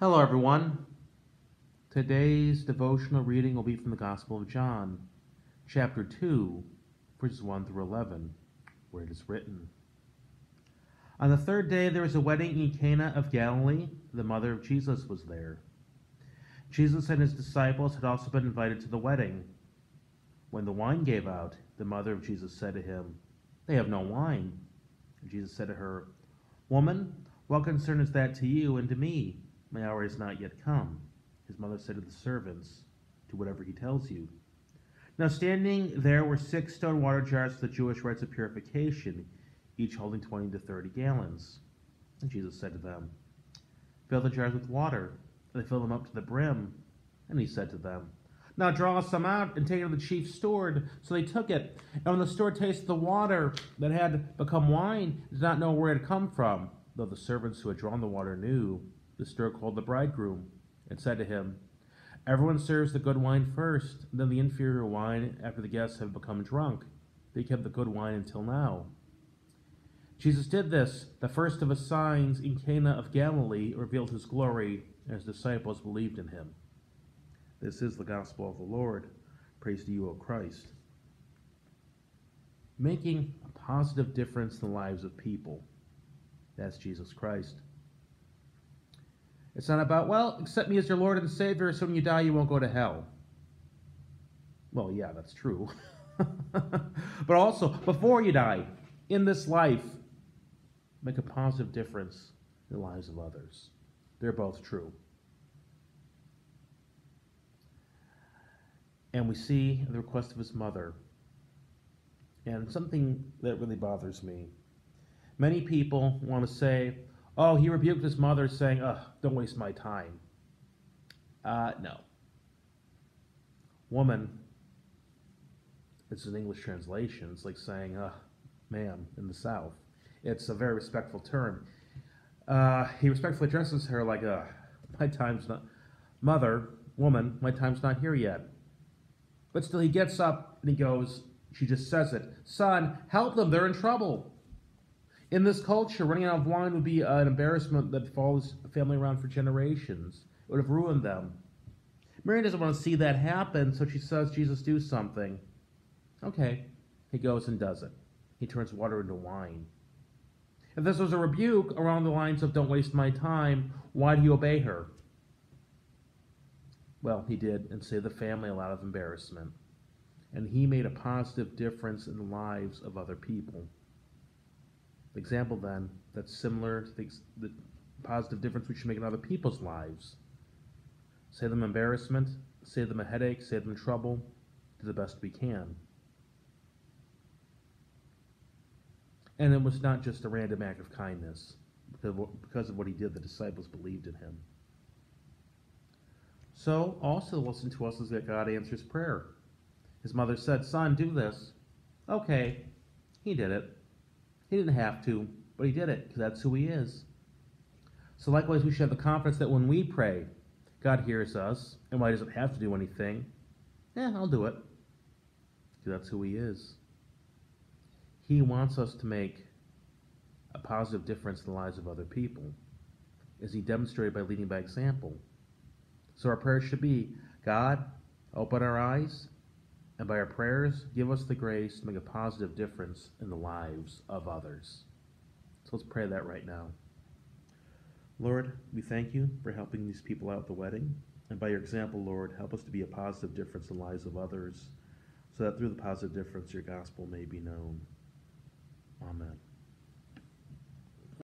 Hello, everyone. Today's devotional reading will be from the Gospel of John, chapter 2, verses 1 through 11, where it is written On the third day there was a wedding in Cana of Galilee. The mother of Jesus was there. Jesus and his disciples had also been invited to the wedding. When the wine gave out, the mother of Jesus said to him, They have no wine. And Jesus said to her, Woman, what concern is that to you and to me? My hour is not yet come. His mother said to the servants, Do whatever he tells you. Now, standing there were six stone water jars for the Jewish rites of purification, each holding 20 to 30 gallons. And Jesus said to them, Fill the jars with water. And they filled them up to the brim. And he said to them, Now draw some out and take it to the chief steward. So they took it. And when the steward tasted the water that had become wine, did not know where it had come from, though the servants who had drawn the water knew the steward called the bridegroom and said to him, Everyone serves the good wine first, then the inferior wine after the guests have become drunk. They kept the good wine until now. Jesus did this, the first of his signs in Cana of Galilee, revealed his glory, and his disciples believed in him. This is the gospel of the Lord. Praise to you, O Christ. Making a positive difference in the lives of people. That's Jesus Christ. It's not about, well, accept me as your Lord and Savior, so when you die, you won't go to hell. Well, yeah, that's true. but also, before you die, in this life, make a positive difference in the lives of others. They're both true. And we see the request of his mother. And something that really bothers me. Many people want to say, Oh, he rebuked his mother, saying, Ugh, don't waste my time. Uh, no. Woman, it's an English translation. It's like saying, Ugh, ma'am, in the South. It's a very respectful term. Uh, he respectfully addresses her like, Ugh, my time's not. Mother, woman, my time's not here yet. But still, he gets up and he goes, she just says it, Son, help them, they're in trouble. In this culture, running out of wine would be uh, an embarrassment that follows a family around for generations. It would have ruined them. Mary doesn't want to see that happen, so she says, Jesus, do something. Okay. He goes and does it. He turns water into wine. If this was a rebuke around the lines of, don't waste my time, why do you obey her? Well, he did, and saved the family a lot of embarrassment. And he made a positive difference in the lives of other people. The example then that's similar to the, the positive difference we should make in other people's lives. Save them embarrassment, save them a headache, save them trouble, do the best we can. And it was not just a random act of kindness. Because of what he did, the disciples believed in him. So, also listen to us as that God answers prayer. His mother said, Son, do this. Okay, he did it. He didn't have to, but he did it because that's who he is. So, likewise, we should have the confidence that when we pray, God hears us. And why does it have to do anything? Yeah, I'll do it because that's who he is. He wants us to make a positive difference in the lives of other people, as he demonstrated by leading by example. So, our prayer should be God, open our eyes, and by our prayers, give us the grace to make a positive difference in the lives of others. So let's pray that right now. Lord, we thank you for helping these people out at the wedding. And by your example, Lord, help us to be a positive difference in the lives of others, so that through the positive difference, your gospel may be known. Amen.